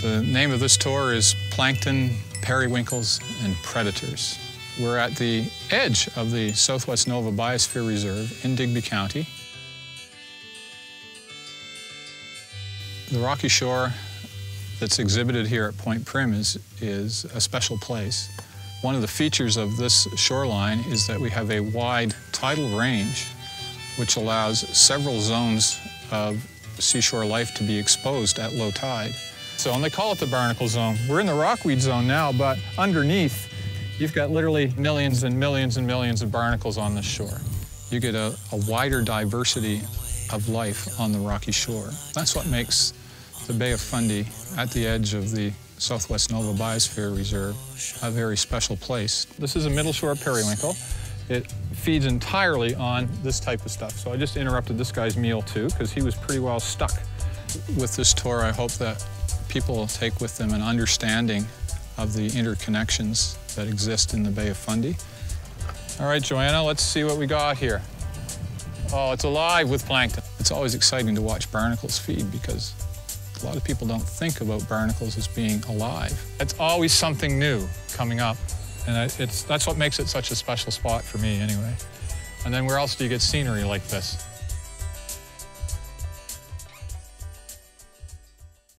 The name of this tour is Plankton, Periwinkles, and Predators. We're at the edge of the Southwest Nova Biosphere Reserve in Digby County. The rocky shore that's exhibited here at Point Prim is, is a special place. One of the features of this shoreline is that we have a wide tidal range which allows several zones of seashore life to be exposed at low tide. And they call it the barnacle zone. We're in the rockweed zone now, but underneath, you've got literally millions and millions and millions of barnacles on this shore. You get a, a wider diversity of life on the rocky shore. That's what makes the Bay of Fundy at the edge of the Southwest Nova Biosphere Reserve a very special place. This is a middle shore periwinkle. It feeds entirely on this type of stuff. So I just interrupted this guy's meal too because he was pretty well stuck. With this tour, I hope that people take with them an understanding of the interconnections that exist in the Bay of Fundy. All right, Joanna, let's see what we got here. Oh, it's alive with plankton. It's always exciting to watch barnacles feed because a lot of people don't think about barnacles as being alive. It's always something new coming up, and it's, that's what makes it such a special spot for me anyway. And then where else do you get scenery like this?